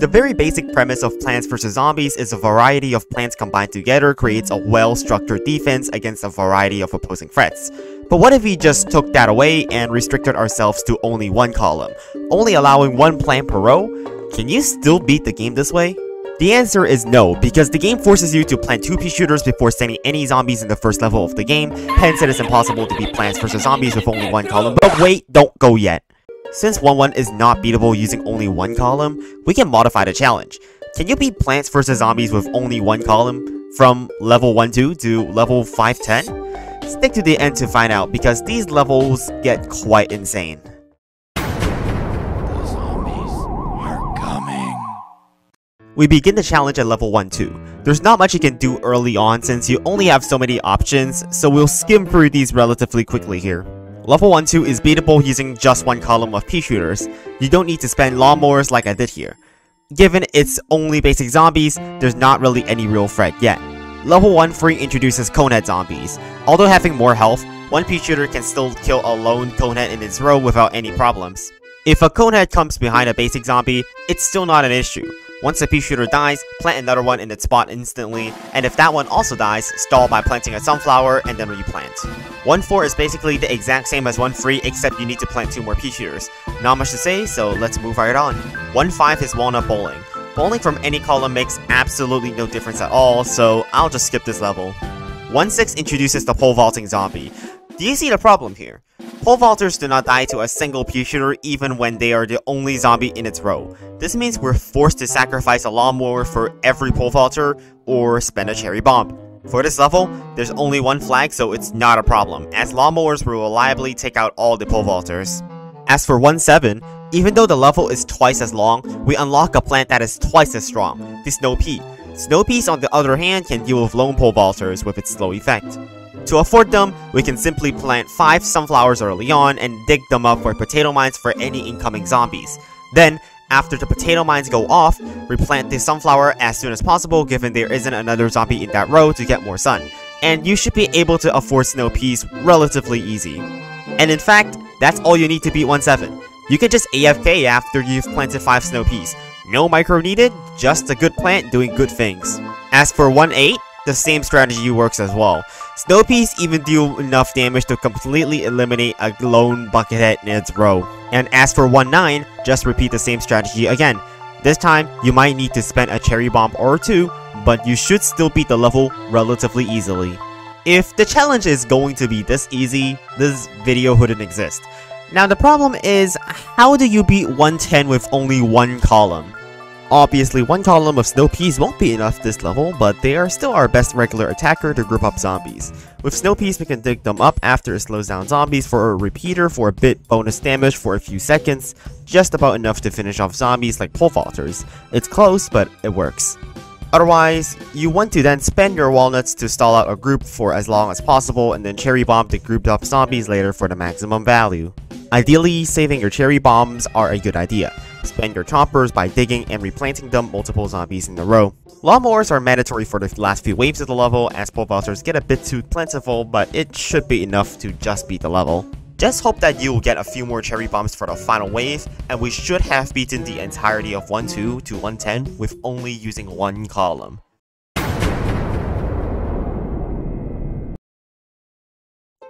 The very basic premise of Plants vs. Zombies is a variety of plants combined together creates a well-structured defense against a variety of opposing threats. But what if we just took that away and restricted ourselves to only one column, only allowing one plant per row? Can you still beat the game this way? The answer is no, because the game forces you to plant 2 pea shooters before sending any zombies in the first level of the game, hence it is impossible to beat Plants vs Zombies with only one column, but wait, don't go yet. Since 1-1 is not beatable using only one column, we can modify the challenge. Can you beat Plants vs Zombies with only one column, from level 1-2 to level 5-10? Stick to the end to find out, because these levels get quite insane. We begin the challenge at level 1-2. There's not much you can do early on since you only have so many options, so we'll skim through these relatively quickly here. Level 1-2 is beatable using just one column of pea shooters. You don't need to spend lawnmowers like I did here. Given it's only basic zombies, there's not really any real threat yet. Level 1-3 introduces conehead zombies. Although having more health, one pea shooter can still kill a lone conehead in its row without any problems. If a conehead comes behind a basic zombie, it's still not an issue. Once a pea shooter dies, plant another one in its spot instantly, and if that one also dies, stall by planting a sunflower and then replant. 1-4 is basically the exact same as 1-3 except you need to plant two more pea shooters. Not much to say, so let's move right on. 1-5 is walnut bowling. Bowling from any column makes absolutely no difference at all, so I'll just skip this level. 1-6 introduces the pole vaulting zombie. Do you see the problem here? Pole vaulters do not die to a single pea shooter even when they are the only zombie in its row. This means we're forced to sacrifice a lawnmower for every pole vaulter or spend a cherry bomb. For this level, there's only one flag so it's not a problem, as lawnmowers will reliably take out all the pole vaulters. As for 1-7, even though the level is twice as long, we unlock a plant that is twice as strong, the Snow Pea. Snow Peas on the other hand can deal with lone pole vaulters with its slow effect. To afford them, we can simply plant 5 sunflowers early on and dig them up for potato mines for any incoming zombies. Then, after the potato mines go off, replant the sunflower as soon as possible given there isn't another zombie in that row to get more sun. And you should be able to afford snow peas relatively easy. And in fact, that's all you need to beat 1-7. You can just AFK after you've planted 5 snow peas. No micro needed, just a good plant doing good things. As for 1-8, the same strategy works as well. Snow Peas even do enough damage to completely eliminate a lone Buckethead in its row. And as for 1-9, just repeat the same strategy again. This time, you might need to spend a Cherry Bomb or two, but you should still beat the level relatively easily. If the challenge is going to be this easy, this video wouldn't exist. Now the problem is, how do you beat 110 with only one column? Obviously, one column of Snow Peas won't be enough this level, but they are still our best regular attacker to group up zombies. With Snow Peas, we can dig them up after it slows down zombies for a repeater for a bit bonus damage for a few seconds, just about enough to finish off zombies like pole vaulters. It's close, but it works. Otherwise, you want to then spend your walnuts to stall out a group for as long as possible and then cherry bomb the grouped up zombies later for the maximum value. Ideally, saving your cherry bombs are a good idea. Spend your choppers by digging and replanting them multiple zombies in a row. Lawnmowers are mandatory for the last few waves of the level as vaulters get a bit too plentiful, but it should be enough to just beat the level. Just hope that you will get a few more cherry bombs for the final wave, and we should have beaten the entirety of 1-2 to 110 with only using one column.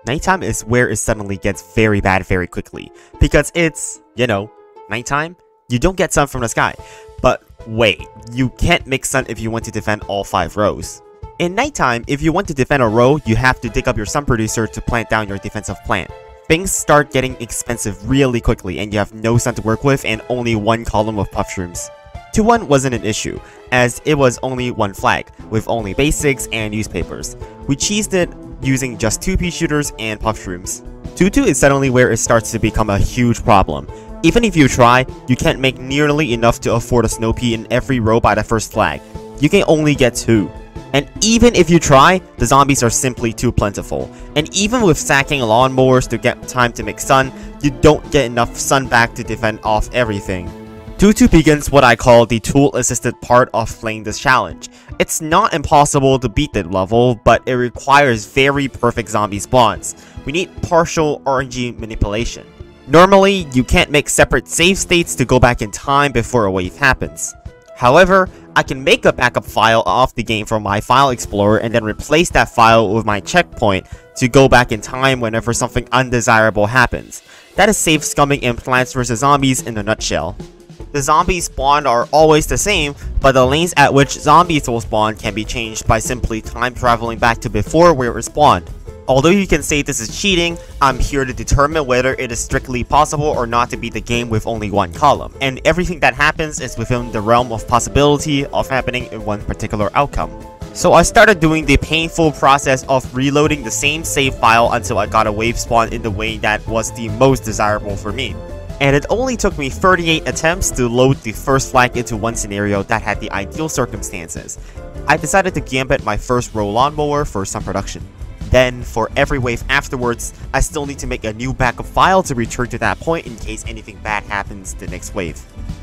Nighttime is where it suddenly gets very bad very quickly, because it's, you know, nighttime, you don't get sun from the sky. But wait, you can't make sun if you want to defend all 5 rows. In nighttime, if you want to defend a row, you have to dig up your sun producer to plant down your defensive plant. Things start getting expensive really quickly and you have no sun to work with and only one column of puff shrooms. 2-1 wasn't an issue, as it was only one flag, with only basics and newspapers. We cheesed it using just 2 pea shooters and puff shrooms. 2-2 is suddenly where it starts to become a huge problem. Even if you try, you can't make nearly enough to afford a snow pea in every row by the first flag. You can only get 2. And even if you try, the zombies are simply too plentiful. And even with sacking lawnmowers to get time to make sun, you don't get enough sun back to defend off everything. 2-2 begins what I call the tool-assisted part of playing this challenge. It's not impossible to beat that level, but it requires very perfect zombie spawns. We need partial RNG manipulation. Normally, you can't make separate save states to go back in time before a wave happens. However, I can make a backup file of the game from my file explorer and then replace that file with my checkpoint to go back in time whenever something undesirable happens. That is save scumming in Plants vs. Zombies in a nutshell. The zombies spawned are always the same, but the lanes at which zombies will spawn can be changed by simply time traveling back to before where it spawned. Although you can say this is cheating, I'm here to determine whether it is strictly possible or not to beat the game with only one column, and everything that happens is within the realm of possibility of happening in one particular outcome. So I started doing the painful process of reloading the same save file until I got a wave spawn in the way that was the most desirable for me. And it only took me 38 attempts to load the first flag into one scenario that had the ideal circumstances. I decided to gambit my first roll lawnmower for some production. Then, for every wave afterwards, I still need to make a new backup file to return to that point in case anything bad happens the next wave.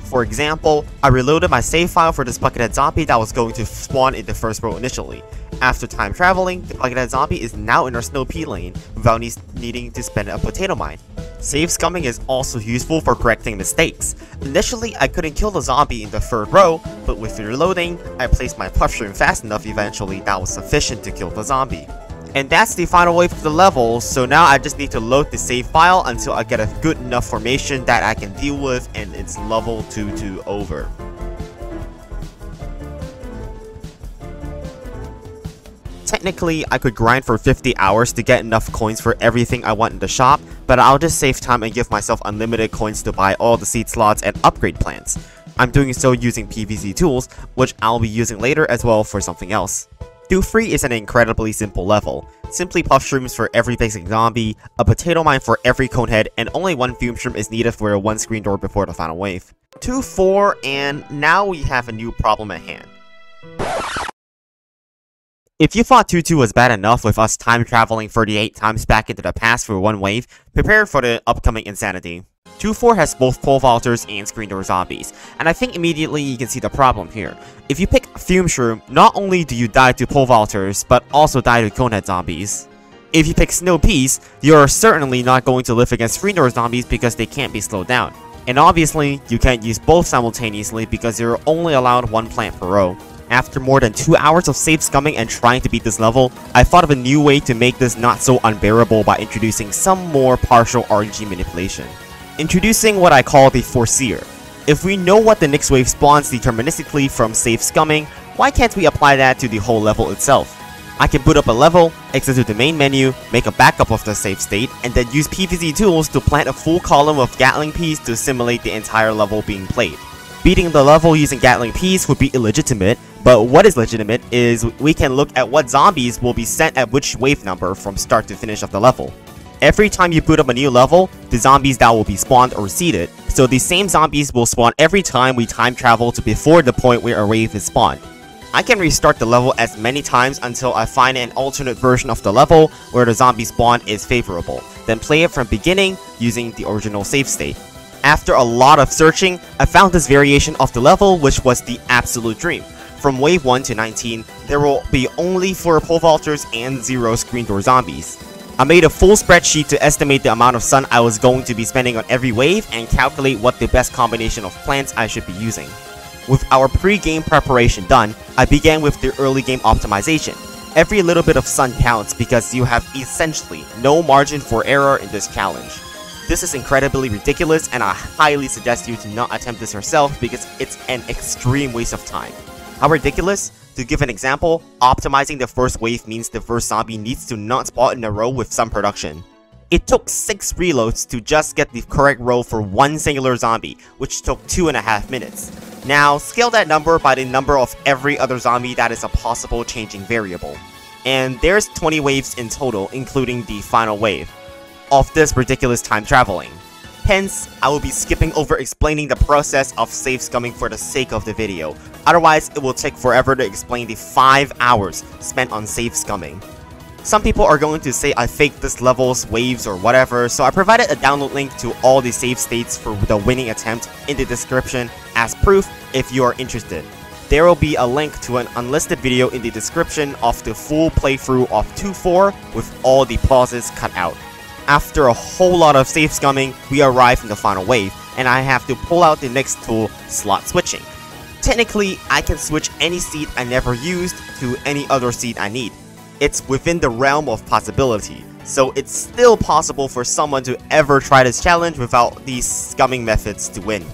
For example, I reloaded my save file for this Buckethead Zombie that was going to spawn in the first row initially. After time traveling, the Buckethead Zombie is now in our Snow Pea lane without needing to spend a potato mine. Save scumming is also useful for correcting mistakes. Initially, I couldn't kill the zombie in the third row, but with reloading, I placed my puff shroom fast enough eventually that was sufficient to kill the zombie. And that's the final wave of the level, so now I just need to load the save file until I get a good enough formation that I can deal with and it's level 2-2 over. Technically, I could grind for 50 hours to get enough coins for everything I want in the shop, but I'll just save time and give myself unlimited coins to buy all the seed slots and upgrade plans. I'm doing so using PvZ tools, which I'll be using later as well for something else. Do Free is an incredibly simple level. Simply puff shrooms for every basic zombie, a potato mine for every conehead, and only one fume shroom is needed for a one screen door before the final wave. 2-4, and now we have a new problem at hand. If you thought 2-2 was bad enough with us time traveling 38 times back into the past for one wave, prepare for the upcoming insanity. 2-4 has both pole vaulters and screen door zombies, and I think immediately you can see the problem here. If you pick Fume Shroom, not only do you die to pole vaulters, but also die to conehead zombies. If you pick Snow Peas, you're certainly not going to live against screen door zombies because they can't be slowed down. And obviously, you can't use both simultaneously because you're only allowed one plant per row. After more than 2 hours of save scumming and trying to beat this level, I thought of a new way to make this not so unbearable by introducing some more partial RNG manipulation. Introducing what I call the Foreseer. If we know what the next wave spawns deterministically from save scumming, why can't we apply that to the whole level itself? I can boot up a level, exit to the main menu, make a backup of the save state, and then use PvZ tools to plant a full column of Gatling Peas to simulate the entire level being played. Beating the level using Gatling Peas would be illegitimate, but what is legitimate is we can look at what zombies will be sent at which wave number from start to finish of the level. Every time you boot up a new level, the zombies that will be spawned are seeded, so the same zombies will spawn every time we time travel to before the point where a wave is spawned. I can restart the level as many times until I find an alternate version of the level where the zombie spawn is favorable, then play it from beginning using the original save state. After a lot of searching, I found this variation of the level which was the absolute dream. From wave 1 to 19, there will be only 4 pole vaulters and 0 screen door zombies. I made a full spreadsheet to estimate the amount of sun I was going to be spending on every wave and calculate what the best combination of plants I should be using. With our pre-game preparation done, I began with the early game optimization. Every little bit of sun counts because you have essentially no margin for error in this challenge. This is incredibly ridiculous and I highly suggest you to not attempt this yourself because it's an extreme waste of time. How ridiculous? To give an example, optimizing the first wave means the first zombie needs to not spawn in a row with some production. It took 6 reloads to just get the correct row for one singular zombie, which took 2.5 minutes. Now, scale that number by the number of every other zombie that is a possible changing variable. And there's 20 waves in total, including the final wave, of this ridiculous time traveling. Hence, I will be skipping over explaining the process of save scumming for the sake of the video, otherwise it will take forever to explain the 5 hours spent on save scumming. Some people are going to say I faked this level's waves or whatever, so I provided a download link to all the save states for the winning attempt in the description as proof if you are interested. There will be a link to an unlisted video in the description of the full playthrough of 2-4 with all the pauses cut out. After a whole lot of save scumming, we arrive in the final wave, and I have to pull out the next tool, slot switching. Technically, I can switch any seat I never used to any other seat I need. It's within the realm of possibility, so it's still possible for someone to ever try this challenge without these scumming methods to win.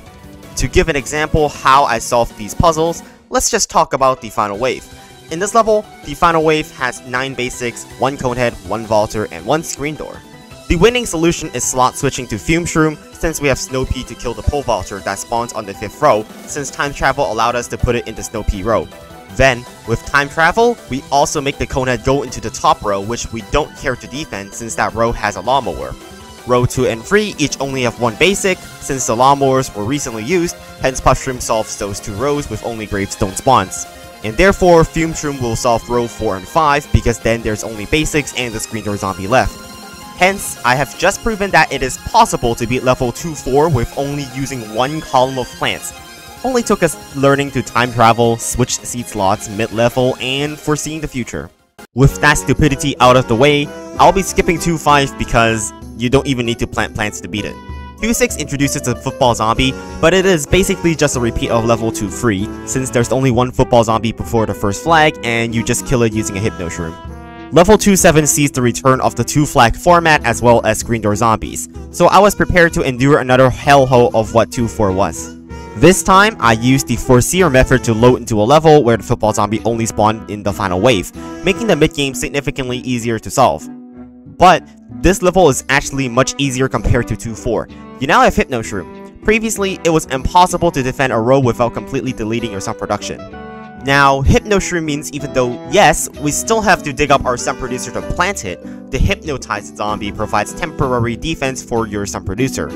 To give an example how I solved these puzzles, let's just talk about the final wave. In this level, the final wave has 9 basics, 1 conehead, 1 vaulter, and 1 screen door. The winning solution is slot switching to Fume Shroom since we have Snow Pea to kill the pole vaulter that spawns on the 5th row since time travel allowed us to put it in the Snow Pea row. Then, with time travel, we also make the conehead go into the top row which we don't care to defend since that row has a lawnmower. Row 2 and 3 each only have one basic, since the lawnmowers were recently used, hence Puffshroom solves those two rows with only gravestone spawns. And therefore, Fume Shroom will solve row 4 and 5 because then there's only basics and the screen door zombie left. Hence, I have just proven that it is possible to beat level 2-4 with only using one column of plants. Only took us learning to time travel, switch seed slots mid-level, and foreseeing the future. With that stupidity out of the way, I'll be skipping 2-5 because you don't even need to plant plants to beat it. 2-6 introduces the football zombie, but it is basically just a repeat of level 2-3, since there's only one football zombie before the first flag, and you just kill it using a Hypno Shroom. Level 2-7 sees the return of the two-flag format as well as Screen Door Zombies, so I was prepared to endure another hellhole of what 2-4 was. This time, I used the Foreseer method to load into a level where the football zombie only spawned in the final wave, making the mid-game significantly easier to solve. But, this level is actually much easier compared to 2-4. You now have Hypno Shroom. Previously, it was impossible to defend a row without completely deleting your sun production. Now, Hypno Shroom means even though, yes, we still have to dig up our Sun Producer to plant it, the Hypnotized Zombie provides temporary defense for your Sun Producer.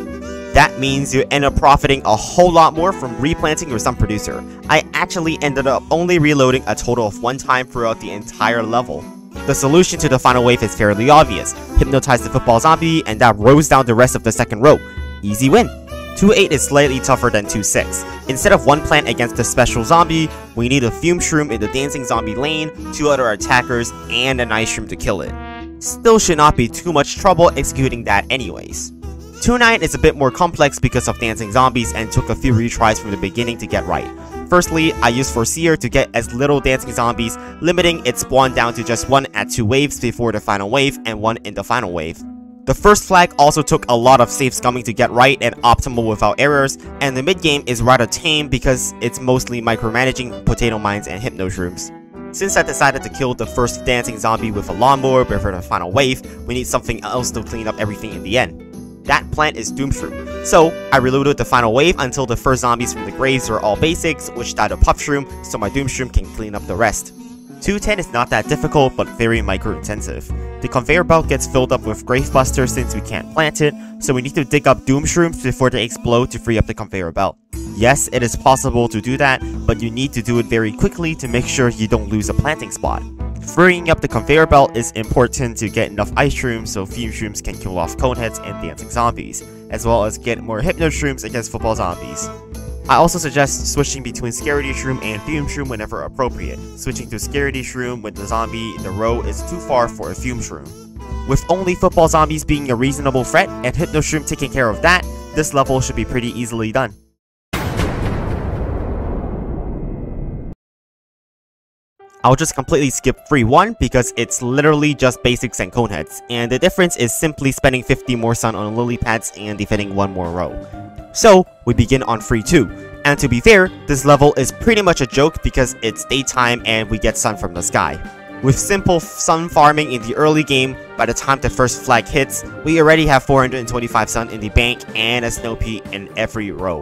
That means you end up profiting a whole lot more from replanting your Sun Producer. I actually ended up only reloading a total of one time throughout the entire level. The solution to the final wave is fairly obvious. Hypnotize the football zombie and that rows down the rest of the second row. Easy win. 2-8 is slightly tougher than 2-6. Instead of one plant against the special zombie, we need a Fume Shroom in the Dancing Zombie lane, two other attackers, and an Ice Shroom to kill it. Still should not be too much trouble executing that anyways. 2-9 is a bit more complex because of dancing zombies and took a few retries from the beginning to get right. Firstly, I used Foreseer to get as little dancing zombies, limiting its spawn down to just one at two waves before the final wave and one in the final wave. The first flag also took a lot of save scumming to get right and optimal without errors, and the mid game is rather tame because it's mostly micromanaging potato mines and hypno shrooms. Since I decided to kill the first dancing zombie with a lawnmower before the final wave, we need something else to clean up everything in the end. That plant is Doomshroom. So, I reloaded the final wave until the first zombies from the graves are all basics, which died of Puffshroom, so my Doomshroom can clean up the rest. 210 is not that difficult, but very micro-intensive. The conveyor belt gets filled up with Gravebuster since we can't plant it, so we need to dig up Doom Shrooms before they explode to free up the conveyor belt. Yes, it is possible to do that, but you need to do it very quickly to make sure you don't lose a planting spot. Freeing up the conveyor belt is important to get enough ice shrooms so fume shrooms can kill off coneheads and dancing zombies, as well as get more hypno shrooms against football zombies. I also suggest switching between Scaredy Shroom and Fume Shroom whenever appropriate, switching to Scaredy Shroom when the zombie in the row is too far for a Fume Shroom. With only football zombies being a reasonable threat and Hypno Shroom taking care of that, this level should be pretty easily done. I'll just completely skip 3-1 because it's literally just basics and coneheads, and the difference is simply spending 50 more sun on lily pads and defending one more row. So, we begin on 3-2, and to be fair, this level is pretty much a joke because it's daytime and we get sun from the sky. With simple sun farming in the early game, by the time the first flag hits, we already have 425 sun in the bank and a snow pea in every row.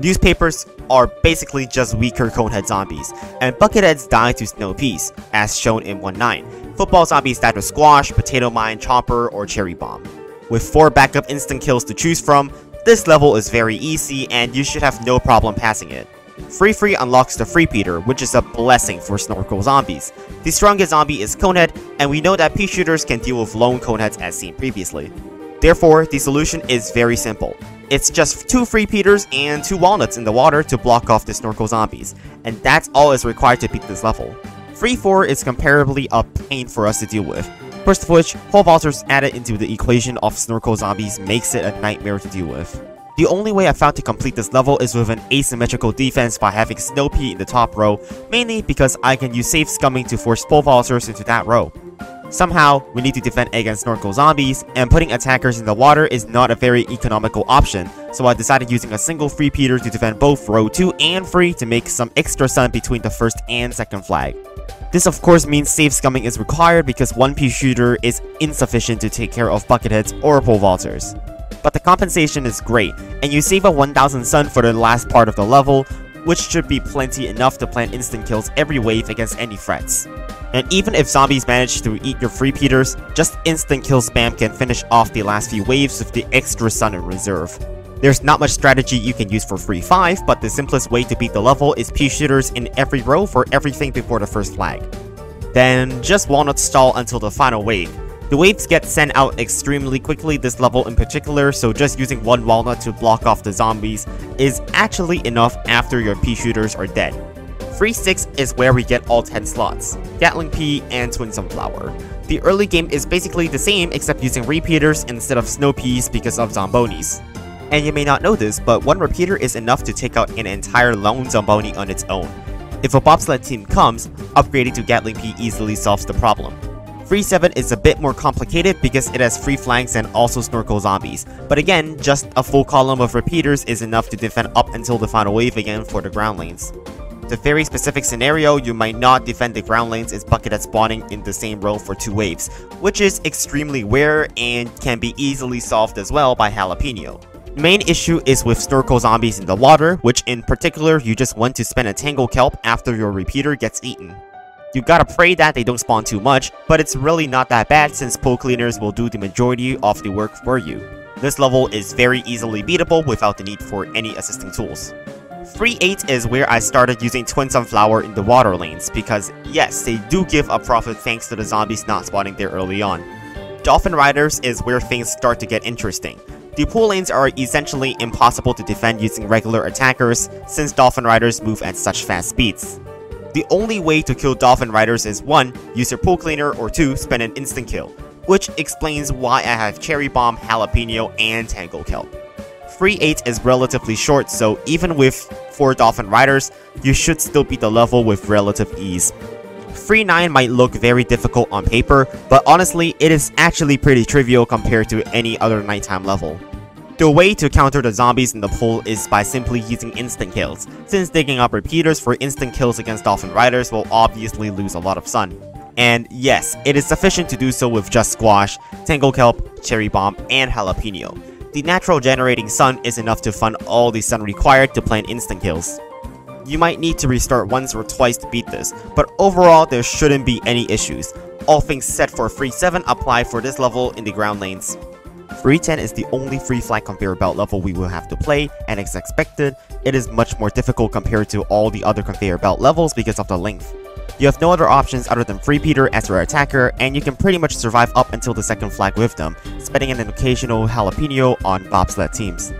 Newspapers are basically just weaker conehead zombies, and bucketheads die to snow peas, as shown in 1.9. Football zombies die to squash, potato mine, chomper, or cherry bomb. With 4 backup instant kills to choose from, this level is very easy and you should have no problem passing it. Free Free unlocks the Threepeater, which is a blessing for Snorkel zombies. The strongest zombie is Conehead, and we know that pea shooters can deal with lone Coneheads as seen previously. Therefore, the solution is very simple. It's just two Threepeaters and two Walnuts in the water to block off the Snorkel zombies, and that's all is required to beat this level. Free 4 is comparably a pain for us to deal with. First of which, pole vaulters added into the equation of snorkel zombies makes it a nightmare to deal with. The only way I found to complete this level is with an asymmetrical defense by having Snow-Pea in the top row, mainly because I can use save scumming to force pole vaulters into that row. Somehow, we need to defend against snorkel zombies, and putting attackers in the water is not a very economical option, so I decided using a single Threepeater to defend both row 2 and 3 to make some extra sun between the first and second flag. This of course means save scumming is required because one pea shooter is insufficient to take care of bucketheads or pole vaulters. But the compensation is great, and you save a 1000 sun for the last part of the level, which should be plenty enough to plant instant kills every wave against any threats. And even if zombies manage to eat your Threepeaters, just instant kill spam can finish off the last few waves with the extra sun in reserve. There's not much strategy you can use for free 5, but the simplest way to beat the level is pea shooters in every row for everything before the first flag. Then just walnut stall until the final wave. The waves get sent out extremely quickly this level in particular, so just using one walnut to block off the zombies is actually enough after your pea shooters are dead. Free 6 is where we get all 10 slots, Gatling Pea and Twin Sunflower. The early game is basically the same except using repeaters instead of snow peas because of zombonis. And you may not know this, but one repeater is enough to take out an entire lone Zomboni on its own. If a bobsled team comes, upgrading to Gatling Pea easily solves the problem. Free 7 is a bit more complicated because it has free flanks and also snorkel zombies, but again, just a full column of repeaters is enough to defend up until the final wave again for the ground lanes. The very specific scenario you might not defend the ground lanes is buckethead spawning in the same row for two waves, which is extremely rare and can be easily solved as well by Jalapeno. Main issue is with snorkel zombies in the water, which in particular you just want to spend a tangle kelp after your repeater gets eaten. You gotta pray that they don't spawn too much, but it's really not that bad since pool cleaners will do the majority of the work for you. This level is very easily beatable without the need for any assisting tools. 3-8 is where I started using Twin Sunflower in the water lanes, because yes, they do give a profit thanks to the zombies not spawning there early on. Dolphin Riders is where things start to get interesting. The pool lanes are essentially impossible to defend using regular attackers, since Dolphin Riders move at such fast speeds. The only way to kill Dolphin Riders is 1. Use your pool cleaner, or 2. Spend an instant kill, which explains why I have Cherry Bomb, Jalapeno, and Tangle Kelp. Free 8 is relatively short, so even with 4 Dolphin Riders, you should still beat the level with relative ease. Free 9 might look very difficult on paper, but honestly, it is actually pretty trivial compared to any other nighttime level. The way to counter the zombies in the pool is by simply using instant kills, since digging up repeaters for instant kills against Dolphin Riders will obviously lose a lot of sun. And yes, it is sufficient to do so with just Squash, Tangle Kelp, Cherry Bomb, and Jalapeno. The natural generating sun is enough to fund all the sun required to plant instant kills. You might need to restart once or twice to beat this, but overall there shouldn't be any issues. All things set for free 7 apply for this level in the ground lanes. Free 10 is the only free flag conveyor belt level we will have to play, and as expected, it is much more difficult compared to all the other conveyor belt levels because of the length. You have no other options other than Threepeater as your attacker, and you can pretty much survive up until the second flag with them, spending an occasional jalapeno on bobsled teams.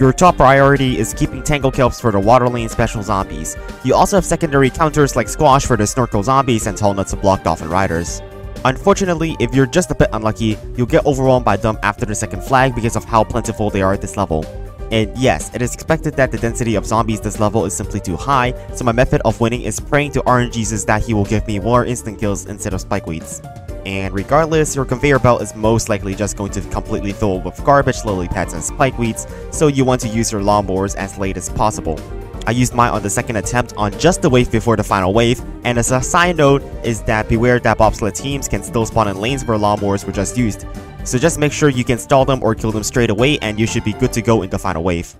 Your top priority is keeping Tangle Kelps for the water lane special zombies. You also have secondary counters like Squash for the Snorkel zombies and Tall Nuts to block Dolphin Riders. Unfortunately, if you're just a bit unlucky, you'll get overwhelmed by them after the second flag because of how plentiful they are at this level. And yes, it is expected that the density of zombies this level is simply too high, so my method of winning is praying to RNGesus that he will give me more instant kills instead of spikeweeds. And regardless, your conveyor belt is most likely just going to completely fill with garbage lily pads and spikeweeds, so you want to use your lawnmowers as late as possible. I used mine on the second attempt on just the wave before the final wave, and as a side note is that beware that bobsled teams can still spawn in lanes where lawnmowers were just used, so just make sure you can stall them or kill them straight away and you should be good to go in the final wave.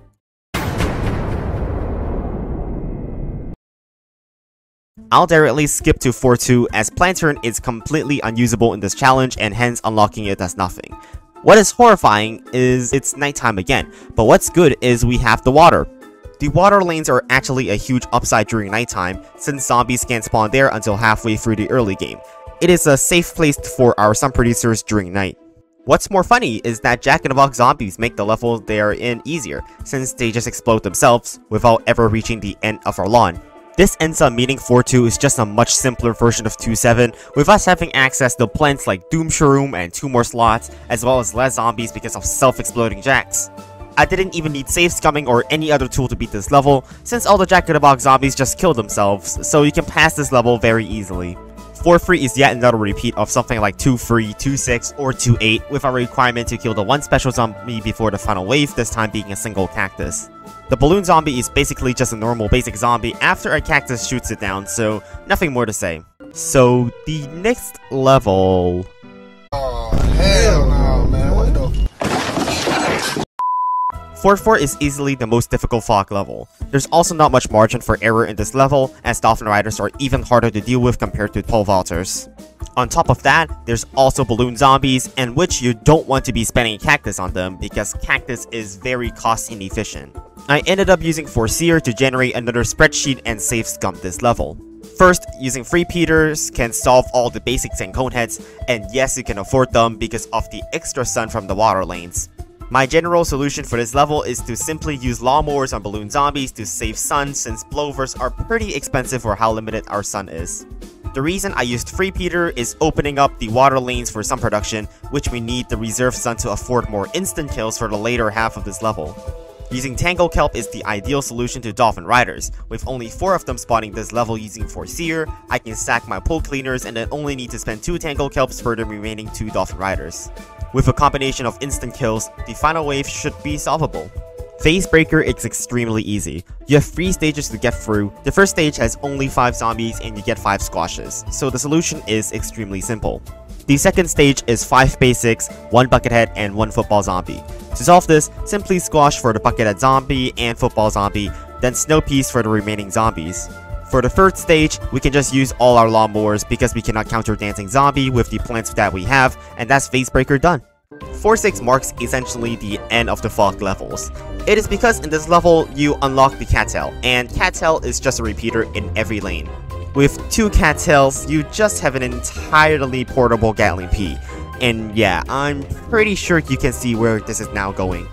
I'll directly skip to 4-2 as Plantern is completely unusable in this challenge and hence unlocking it does nothing. What is horrifying is it's nighttime again, but what's good is we have the water. The water lanes are actually a huge upside during nighttime, since zombies can't spawn there until halfway through the early game. It is a safe place for our sun producers during night. What's more funny is that Jack-in-the-Box zombies make the level they are in easier, since they just explode themselves without ever reaching the end of our lawn. This ends up meaning 4-2 is just a much simpler version of 2-7, with us having access to plants like Doom Shroom and 2 more slots, as well as less zombies because of self-exploding jacks. I didn't even need save scumming or any other tool to beat this level, since all the Jack-in-the-Box zombies just kill themselves, so you can pass this level very easily. 4-3 is yet another repeat of something like 2-3, 2-6, or 2-8, with a requirement to kill the one special zombie before the final wave, this time being a single cactus. The balloon zombie is basically just a normal basic zombie after a cactus shoots it down, so nothing more to say. So, the next level... Oh, hell no, man. What the... 4-4 is easily the most difficult fog level. There's also not much margin for error in this level, as Dolphin Riders are even harder to deal with compared to Pole Vaulters. On top of that, there's also balloon zombies, and which you don't want to be spending cactus on them because cactus is very cost inefficient. I ended up using Foreseer to generate another spreadsheet and save scum this level. First, using Threepeaters can solve all the basics and coneheads, and yes you can afford them because of the extra sun from the water lanes. My general solution for this level is to simply use lawnmowers on balloon zombies to save sun since blovers are pretty expensive for how limited our sun is. The reason I used Threepeater is opening up the water lanes for sun production, which we need the reserve sun to afford more instant kills for the later half of this level. Using Tangle Kelp is the ideal solution to Dolphin Riders. With only 4 of them spawning this level using Foreseer, I can stack my Pool Cleaners and then only need to spend 2 Tangle Kelps for the remaining 2 Dolphin Riders. With a combination of instant kills, the final wave should be solvable. Vasebreaker is extremely easy. You have 3 stages to get through. The first stage has only 5 zombies and you get 5 squashes, so the solution is extremely simple. The second stage is 5 basics, 1 buckethead, and 1 football zombie. To solve this, simply squash for the buckethead zombie and football zombie, then snow peas for the remaining zombies. For the third stage, we can just use all our lawnmowers because we cannot counter Dancing Zombie with the plants that we have, and that's Vasebreaker done. 4-6 marks essentially the end of the fog levels. It is because in this level, you unlock the Cattail, and Cattail is just a repeater in every lane. With two cattails, you just have an entirely portable Gatling Pea. And yeah, I'm pretty sure you can see where this is now going.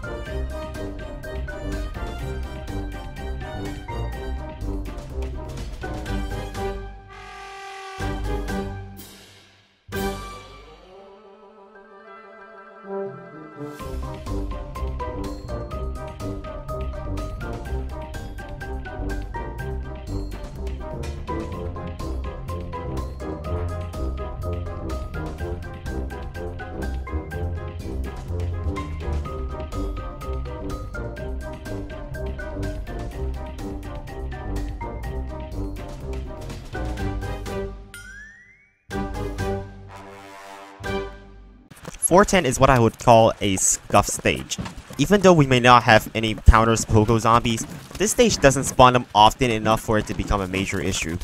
410 is what I would call a scuff stage. Even though we may not have any counters Pogo zombies, this stage doesn't spawn them often enough for it to become a major issue.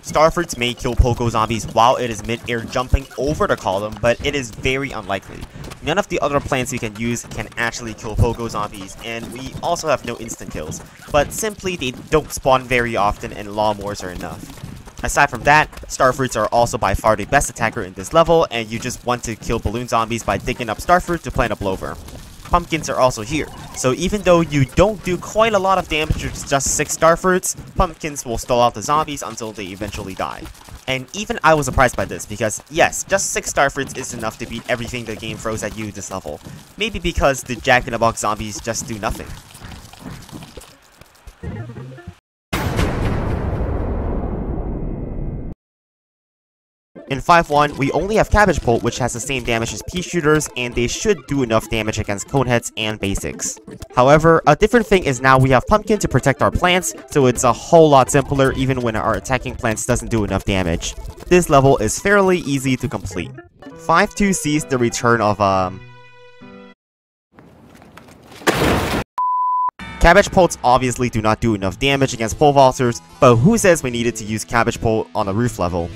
Starfruits may kill Pogo zombies while it is mid-air jumping over the column, but it is very unlikely. None of the other plants we can use can actually kill Pogo zombies, and we also have no instant kills, but simply they don't spawn very often and lawnmowers are enough. Aside from that, Starfruits are also by far the best attacker in this level, and you just want to kill balloon zombies by digging up Starfruit to plant a blover. Pumpkins are also here, so even though you don't do quite a lot of damage with just 6 Starfruits, Pumpkins will stall out the zombies until they eventually die. And even I was surprised by this, because yes, just 6 Starfruits is enough to beat everything the game throws at you this level. Maybe because the Jack-in-the-Box zombies just do nothing. In 5-1, we only have Cabbage-pult, which has the same damage as Pea Shooters, and they should do enough damage against Coneheads and Basics. However, a different thing is now we have Pumpkin to protect our plants, so it's a whole lot simpler even when our attacking plants doesn't do enough damage. This level is fairly easy to complete. 5-2 sees the return of, um... Cabbage-pults obviously do not do enough damage against pole vaulters, but who says we needed to use Cabbage-pult on the roof level?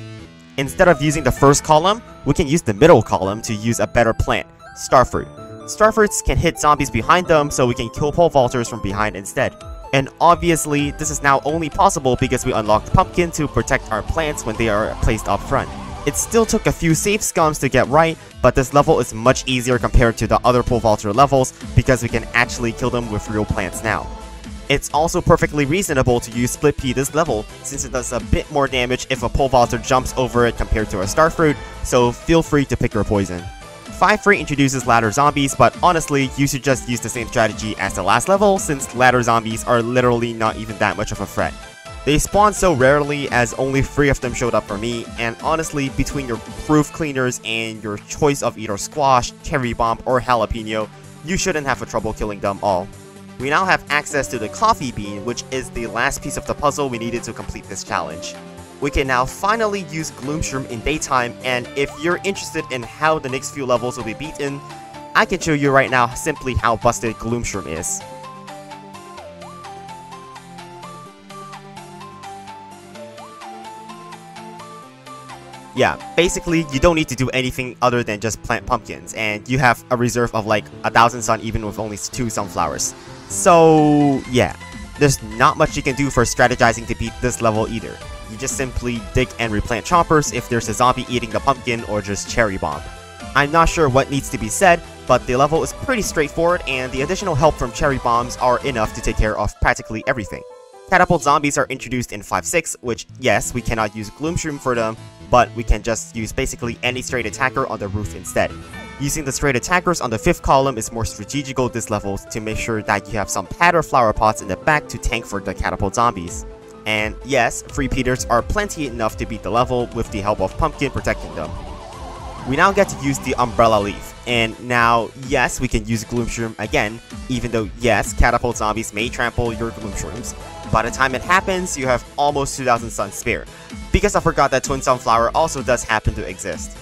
Instead of using the first column, we can use the middle column to use a better plant, Starfruit. Starfruits can hit zombies behind them, so we can kill pole vaulters from behind instead. And obviously, this is now only possible because we unlocked Pumpkin to protect our plants when they are placed up front. It still took a few save scums to get right, but this level is much easier compared to the other pole vaulter levels because we can actually kill them with real plants now. It's also perfectly reasonable to use Split Pea this level, since it does a bit more damage if a Pole Vaulter jumps over it compared to a Starfruit, so feel free to pick your poison. 5-3 introduces ladder zombies, but honestly, you should just use the same strategy as the last level, since ladder zombies are literally not even that much of a threat. They spawn so rarely as only 3 of them showed up for me, and honestly, between your roof cleaners and your choice of either squash, cherry bomb, or jalapeno, you shouldn't have a trouble killing them all. We now have access to the coffee bean, which is the last piece of the puzzle we needed to complete this challenge we can now finally use Gloomshroom in daytime, and if you're interested in how the next few levels will be beaten, I can show you right now simply how busted Gloomshroom is. Yeah, basically, you don't need to do anything other than just plant pumpkins, and you have a reserve of like a thousand sun even with only two sunflowers. So, yeah, there's not much you can do for strategizing to beat this level either you just simply dig and replant choppers if there's a zombie eating the pumpkin or just cherry bomb. I'm not sure what needs to be said, but the level is pretty straightforward and the additional help from cherry bombs are enough to take care of practically everything. Catapult zombies are introduced in 5-6, which, yes, we cannot use Gloomshroom for them, but we can just use basically any straight attacker on the roof instead. Using the straight attackers on the 5th column is more strategical this level to make sure that you have some pad flower pots in the back to tank for the catapult zombies. And yes, Threepeaters are plenty enough to beat the level with the help of Pumpkin protecting them. We now get to use the Umbrella Leaf, and now, yes, we can use Gloomshroom again, even though, yes, Catapult Zombies may trample your Gloomshrooms. By the time it happens, you have almost 2000 sun spare, because I forgot that Twin Sunflower also does happen to exist.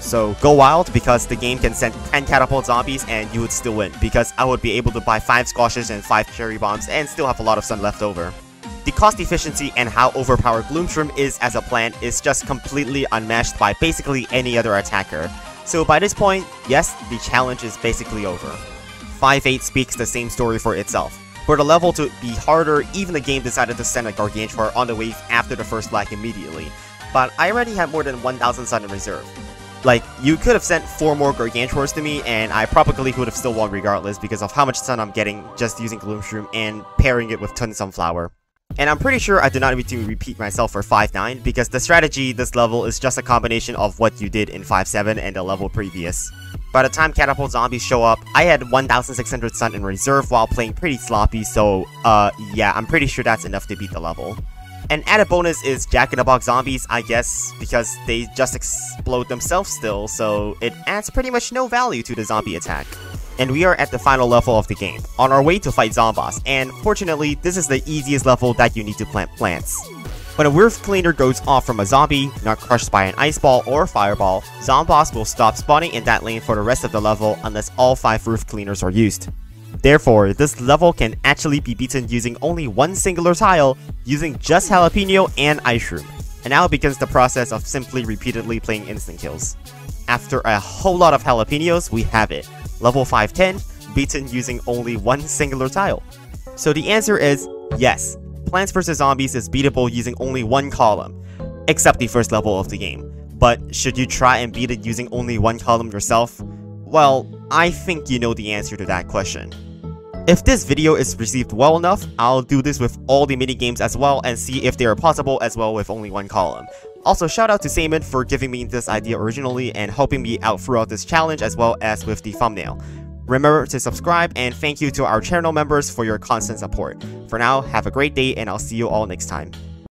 So go wild because the game can send 10 catapult zombies and you would still win because I would be able to buy 5 squashes and 5 cherry bombs and still have a lot of sun left over. The cost efficiency and how overpowered Gloomshroom is as a plant is just completely unmatched by basically any other attacker. So by this point, yes, the challenge is basically over. 5-8 speaks the same story for itself. For the level to be harder, even the game decided to send a Gargantuar on the wave after the first lag immediately. But I already had more than 1000 sun in reserve. Like, you could have sent 4 more Gargantuars to me, and I probably would have still won regardless because of how much sun I'm getting just using Gloomshroom and pairing it with Twin Sunflower. And I'm pretty sure I do not need to repeat myself for 5-9 because the strategy this level is just a combination of what you did in 5-7 and the level previous. By the time Catapult Zombies show up, I had 1600 sun in reserve while playing pretty sloppy, so uh, yeah, I'm pretty sure that's enough to beat the level. An added bonus is Jack-in-the-Box zombies, I guess, because they just explode themselves still, so it adds pretty much no value to the zombie attack and we are at the final level of the game, on our way to fight Zomboss, and fortunately, this is the easiest level that you need to plant plants. When a roof cleaner goes off from a zombie, not crushed by an ice ball or fireball, Zomboss will stop spawning in that lane for the rest of the level unless all 5 roof cleaners are used. Therefore, this level can actually be beaten using only one singular tile, using just Jalapeno and Ice Shroom. And now begins the process of simply repeatedly playing instant kills. After a whole lot of jalapenos, we have it level 510, beaten using only one singular tile? So the answer is yes. Plants vs. Zombies is beatable using only one column, except the first level of the game. But should you try and beat it using only one column yourself? Well, I think you know the answer to that question. If this video is received well enough, I'll do this with all the minigames as well and see if they are possible as well with only one column. Also, shout out to Samen for giving me this idea originally and helping me out throughout this challenge as well as with the thumbnail. Remember to subscribe and thank you to our channel members for your constant support. For now, have a great day and I'll see you all next time.